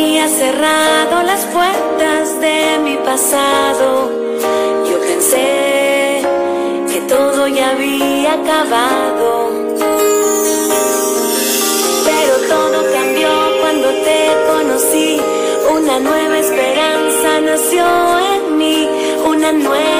cerrado las puertas de mi pasado, yo pensé que todo ya había acabado. Pero todo cambió cuando te conocí, una nueva esperanza nació en mí, una nueva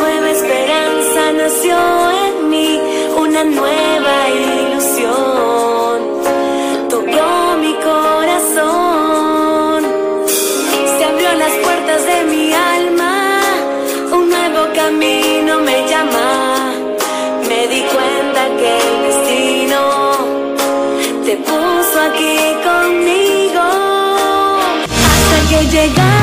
nueva esperanza nació en mí, una nueva ilusión. Tocó mi corazón, se abrió las puertas de mi alma. Un nuevo camino me llama. Me di cuenta que el destino te puso aquí conmigo hasta que llegaste